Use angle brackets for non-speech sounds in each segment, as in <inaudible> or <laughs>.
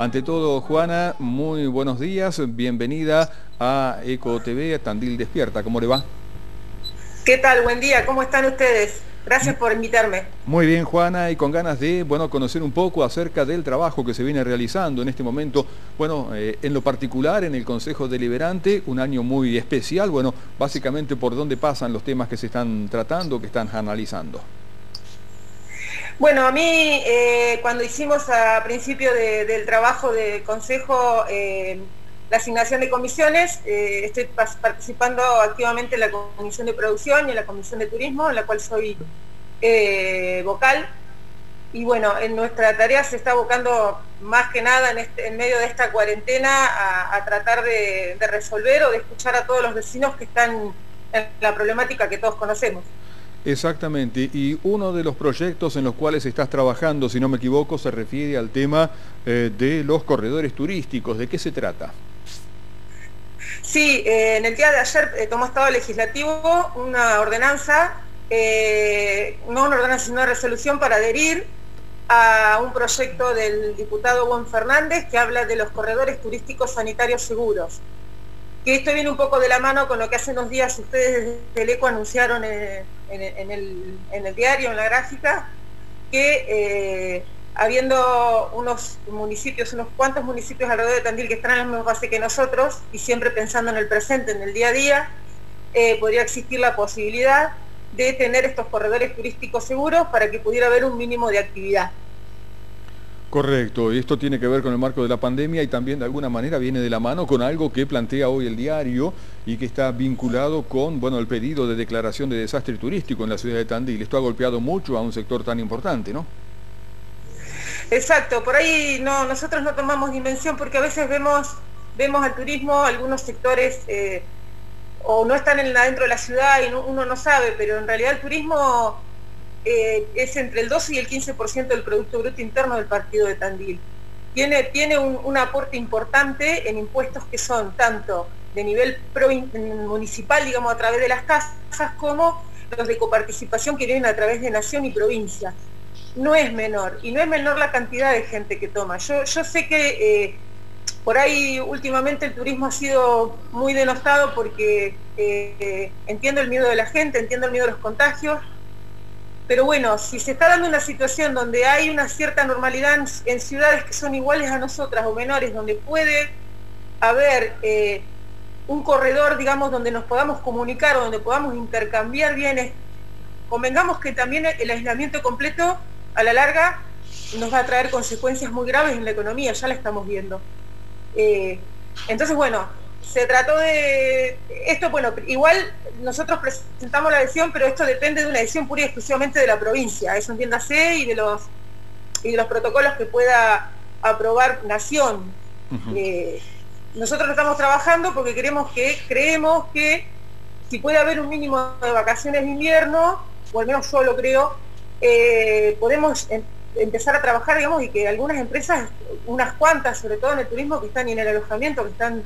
Ante todo, Juana, muy buenos días, bienvenida a Eco TV, Tandil Despierta, ¿cómo le va? ¿Qué tal? Buen día, ¿cómo están ustedes? Gracias por invitarme. Muy bien, Juana, y con ganas de, bueno, conocer un poco acerca del trabajo que se viene realizando en este momento, bueno, eh, en lo particular en el Consejo Deliberante, un año muy especial, bueno, básicamente por dónde pasan los temas que se están tratando, que están analizando. Bueno, a mí eh, cuando hicimos a principio del trabajo del Consejo eh, la asignación de comisiones, eh, estoy participando activamente en la Comisión de Producción y en la Comisión de Turismo, en la cual soy vocal. Y bueno, en nuestra tarea se está abocando más que nada en, este, medio de esta cuarentena a, tratar de resolver o de escuchar a todos los vecinos que están en la problemática que todos conocemos. Exactamente, y uno de los proyectos en los cuales estás trabajando, si no me equivoco, se refiere al tema eh, de los corredores turísticos. ¿De qué se trata? Sí, eh, en el día de ayer eh, tomó Estado Legislativo una ordenanza, no una ordenanza, sino una resolución para adherir a un proyecto del diputado Juan Fernández que habla de los corredores turísticos sanitarios seguros que esto viene un poco de la mano con lo que hace unos días ustedes del ECO anunciaron en, el, diario, en la gráfica, que eh, habiendo unos municipios, unos cuantos municipios alrededor de Tandil que están en la misma fase que nosotros y siempre pensando en el presente, en el día a día, eh, podría existir la posibilidad de tener estos corredores turísticos seguros para que pudiera haber un mínimo de actividad. Correcto, y esto tiene que ver con el marco de la pandemia y también de alguna manera viene de la mano con algo que plantea hoy el diario y que está vinculado con bueno, el pedido de declaración de desastre turístico en la ciudad de Tandil. Esto ha golpeado mucho a un sector tan importante, ¿no? Exacto, por ahí no, nosotros no tomamos dimensión porque a veces vemos, vemos al turismo, algunos sectores eh, o no están en dentro de la ciudad y uno no sabe, pero en realidad el turismo eh, es entre el 12 y el 15% del Producto Bruto Interno del partido de Tandil. Tiene, tiene un, aporte importante en impuestos que son tanto de nivel municipal, digamos, a través de las casas, como los de coparticipación que vienen a través de nación y provincia. No es menor, y no es menor la cantidad de gente que toma. Yo, yo sé que eh, por ahí últimamente el turismo ha sido muy denostado porque eh, entiendo el miedo de la gente, entiendo el miedo de los contagios, pero bueno, si se está dando una situación donde hay una cierta normalidad en, ciudades que son iguales a nosotras o menores, donde puede haber eh, un corredor, digamos, donde nos podamos comunicar o donde podamos intercambiar bienes, convengamos que también el aislamiento completo a la larga nos va a traer consecuencias muy graves en la economía, ya la estamos viendo. Eh, entonces, bueno, se trató de... Esto, bueno, igual nosotros presentamos la adhesión, pero esto depende de una adhesión pura y exclusivamente de la provincia, eso entiéndase, y de los, y de los protocolos que pueda aprobar Nación. Eh, nosotros estamos trabajando porque queremos que, creemos que si puede haber un mínimo de vacaciones de invierno, o al menos yo lo creo, eh, podemos em, empezar a trabajar, digamos, y que algunas empresas, unas cuantas, sobre todo en el turismo, que están y en el alojamiento, que están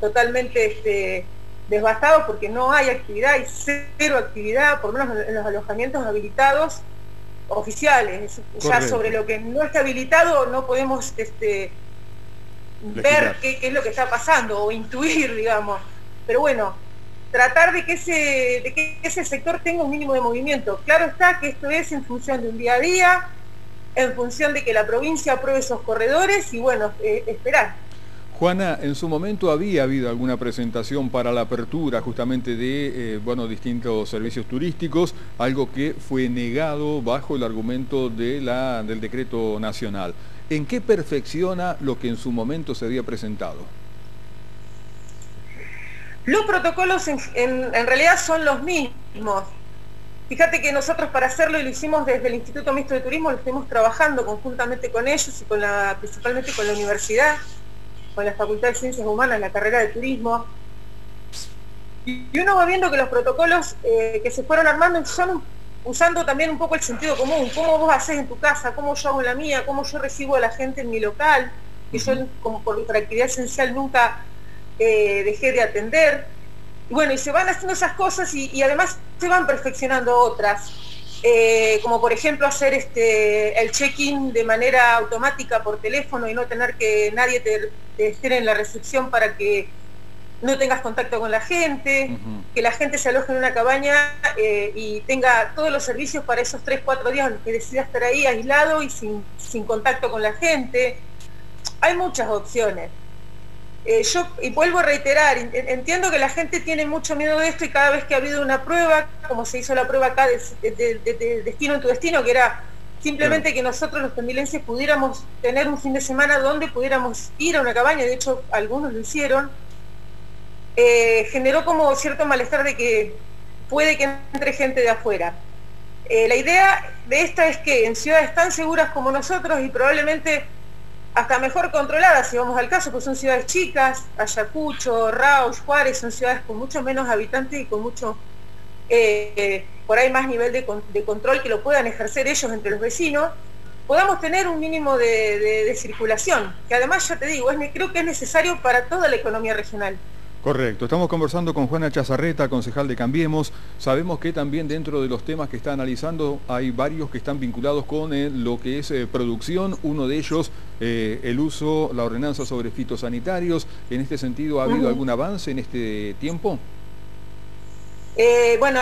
totalmente este, devastados porque no hay actividad, hay cero actividad, por lo menos en los alojamientos habilitados oficiales. Ya sobre lo que no está habilitado no podemos este, ver qué, es lo que está pasando o intuir, digamos. Pero bueno, tratar de que, ese, de que ese sector tenga un mínimo de movimiento. Claro está que esto es en función de un día a día, en función de que la provincia apruebe esos corredores y bueno, eh, esperar. Juana, en su momento había habido alguna presentación para la apertura justamente de eh, distintos servicios turísticos, algo que fue negado bajo el argumento de la, del decreto nacional. ¿En qué perfecciona lo que en su momento se había presentado? Los protocolos en, realidad son los mismos. Fíjate que nosotros para hacerlo y lo hicimos desde el Instituto Mixto de Turismo, lo estuvimos trabajando conjuntamente con ellos y con la, principalmente con la universidad con la Facultad de Ciencias Humanas, en la carrera de Turismo. Y uno va viendo que los protocolos eh, que se fueron armando son usando también un poco el sentido común, cómo vos haces en tu casa, cómo yo hago en la mía, cómo yo recibo a la gente en mi local, que yo como por nuestra actividad esencial nunca eh, dejé de atender. Y bueno, y se van haciendo esas cosas y, además se van perfeccionando otras. Eh, como por ejemplo hacer este, el check-in de manera automática por teléfono y no tener que nadie te, esté en la recepción para que no tengas contacto con la gente, que la gente se aloje en una cabaña eh, y tenga todos los servicios para esos 3, 4 días que decida estar ahí aislado y sin, sin contacto con la gente. Hay muchas opciones. Eh, yo, y vuelvo a reiterar, entiendo que la gente tiene mucho miedo de esto y cada vez que ha habido una prueba, como se hizo la prueba acá de, Destino en tu Destino, que era simplemente que nosotros los tamilenses pudiéramos tener un fin de semana donde pudiéramos ir a una cabaña, de hecho algunos lo hicieron, eh, generó como cierto malestar de que puede que entre gente de afuera. Eh, la idea de esta es que en ciudades tan seguras como nosotros y probablemente hasta mejor controladas, si vamos al caso, pues son ciudades chicas, Ayacucho, Rauch, Juárez, son ciudades con mucho menos habitantes y con mucho, eh, por ahí más nivel de, control que lo puedan ejercer ellos entre los vecinos, podamos tener un mínimo de, circulación, que además ya te digo, creo que es necesario para toda la economía regional. Correcto, estamos conversando con Juana Chazarreta, concejal de Cambiemos. Sabemos que también dentro de los temas que está analizando hay varios que están vinculados con eh, lo que es eh, producción, uno de ellos eh, el uso, la ordenanza sobre fitosanitarios. En este sentido, ¿ha habido algún avance en este tiempo? bueno,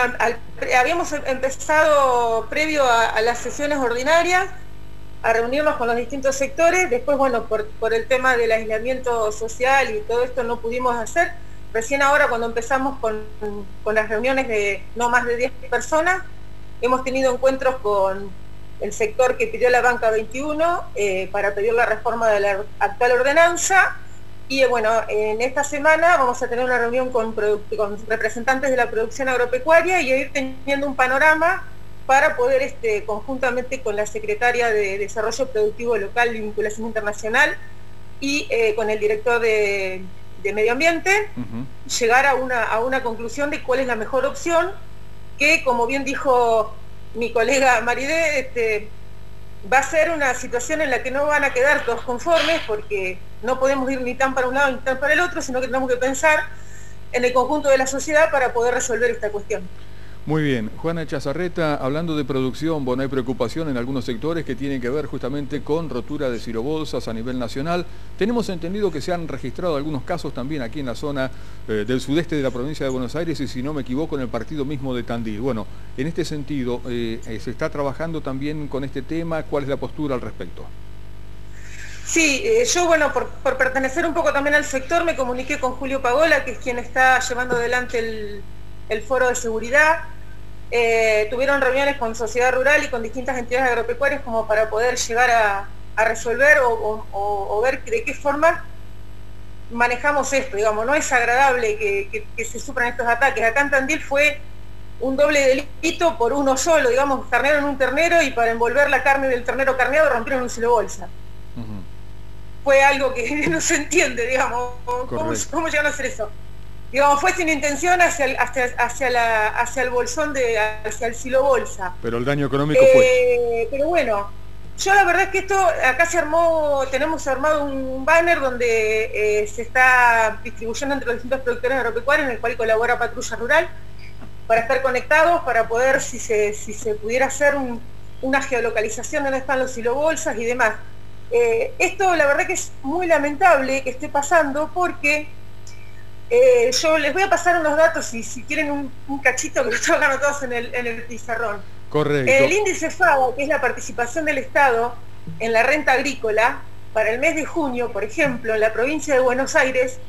habíamos empezado previo a, las sesiones ordinarias a reunirnos con los distintos sectores, después, bueno, por, por el tema del aislamiento social y todo esto no pudimos hacer, Recién ahora cuando empezamos con, las reuniones de no más de 10 personas, hemos tenido encuentros con el sector que pidió la banca 21 eh, para pedir la reforma de la actual ordenanza. Y eh, bueno, en esta semana vamos a tener una reunión con, representantes de la producción agropecuaria y ir teniendo un panorama para poder este, conjuntamente con la secretaria de Desarrollo Productivo Local y Vinculación Internacional y eh, con el director de de medio ambiente, llegar a una, a una conclusión de cuál es la mejor opción, que como bien dijo mi colega Maride, este, va a ser una situación en la que no van a quedar todos conformes porque no podemos ir ni tan para un lado ni tan para el otro, sino que tenemos que pensar en el conjunto de la sociedad para poder resolver esta cuestión. Muy bien, Juana Chazarreta, hablando de producción, bueno, hay preocupación en algunos sectores que tienen que ver justamente con rotura de cirobolsas a nivel nacional. Tenemos entendido que se han registrado algunos casos también aquí en la zona eh, del sudeste de la provincia de Buenos Aires y si no me equivoco en el partido mismo de Tandil. Bueno, en este sentido, eh, eh, ¿se está trabajando también con este tema? ¿Cuál es la postura al respecto? Sí, yo, bueno, por, pertenecer un poco también al sector, me comuniqué con Julio Pagola, que es quien está llevando adelante el, el foro de seguridad. Eh, tuvieron reuniones con sociedad rural y con distintas entidades agropecuarias como para poder llegar a, resolver o, ver de qué forma manejamos esto, digamos, no es agradable que, se sufran estos ataques. Acá en Tandil fue un doble delito por uno solo, digamos, carnero en un ternero y para envolver la carne del ternero carneado rompieron un silo bolsa. Fue algo que <laughs> no se entiende, digamos, ¿cómo, ¿cómo llegaron a hacer eso? Digamos, fue sin intención hacia el, hacia, la, hacia el bolsón, de, hacia el silo bolsa. Pero el daño económico fue. Eh, pero bueno, yo la verdad es que esto, acá se armó, tenemos armado un banner donde eh, se está distribuyendo entre los distintos productores agropecuarios, en el cual colabora Patrulla Rural, para estar conectados, para poder, si se, si se pudiera hacer una geolocalización de donde están los silobolsas y demás. Eh, esto la verdad que es muy lamentable que esté pasando porque eh, yo les voy a pasar unos datos y si quieren un, cachito <laughs> que lo tengan anotados en el, en el pizarrón. Correcto. El índice FAO, que es la participación del Estado en la renta agrícola, para el mes de junio, por ejemplo, en la provincia de Buenos Aires,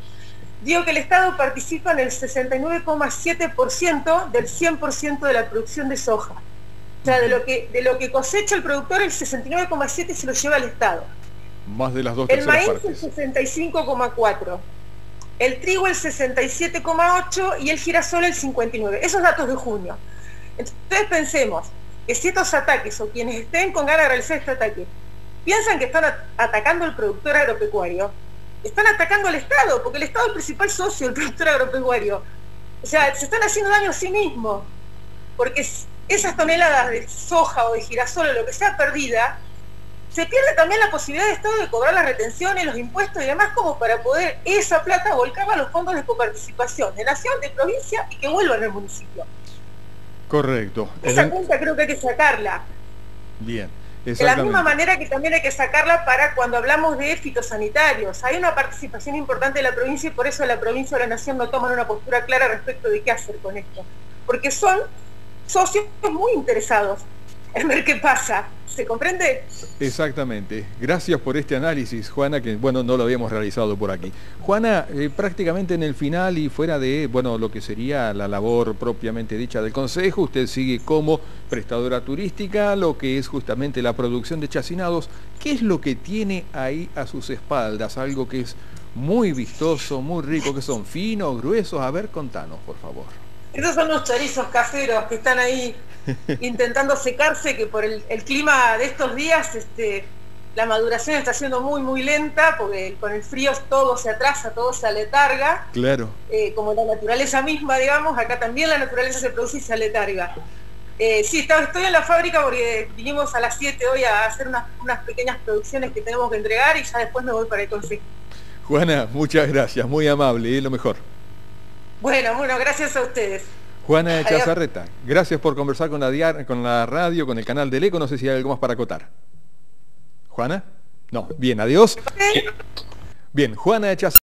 dio que el Estado participa en el 69,7% del 100% de la producción de soja. O sea, de lo que, de lo que cosecha el productor, el 69,7% se lo lleva al Estado. Más de las dos El maíz el 65,4% el trigo el 67,8 y el girasol el 59. Esos datos de junio. Entonces pensemos que si estos ataques o quienes estén con ganas de realizar este ataque piensan que están atacando al productor agropecuario, están atacando al Estado, porque el Estado es el principal socio del productor agropecuario. O sea, se están haciendo daño a sí mismos, porque esas toneladas de soja o de girasol o lo que sea perdida, se pierde también la posibilidad de Estado de cobrar las retenciones, los impuestos y demás como para poder esa plata volcarla a los fondos de coparticipación de nación, de provincia y que vuelvan al municipio. Correcto. Esa cuenta creo que hay que sacarla. Bien. De la misma manera que también hay que sacarla para cuando hablamos de fitosanitarios. Hay una participación importante de la provincia y por eso la provincia o la nación no toman una postura clara respecto de qué hacer con esto. Porque son socios muy interesados <laughs> en ver qué pasa. ¿Se comprende? Exactamente. Gracias por este análisis, Juana, que bueno, no lo habíamos realizado por aquí. Juana, eh, prácticamente en el final y fuera de, bueno, lo que sería la labor propiamente dicha del Consejo, usted sigue como prestadora turística, lo que es justamente la producción de chacinados. ¿Qué es lo que tiene ahí a sus espaldas? Algo que es muy vistoso, muy rico, que son finos, gruesos. A ver, contanos, por favor. Esos son los chorizos caseros que están ahí <laughs> intentando secarse, que por el, clima de estos días este, la maduración está siendo muy, muy lenta, porque con el frío todo se atrasa, todo se aletarga. Claro. Eh, como la naturaleza misma, digamos, acá también la naturaleza se produce y se aletarga. Eh, sí, estoy en la fábrica porque vinimos a las 7 hoy a hacer unas, unas, pequeñas producciones que tenemos que entregar y ya después me voy para el consejo. Juana, muchas gracias, muy amable y lo mejor. Bueno, bueno, gracias a ustedes. Juana Chazarreta, gracias por conversar con la, con la radio, con el canal del ECO. No sé si hay algo más para acotar. ¿Juana? No. Bien, adiós. Bien, Juana Chazarreta.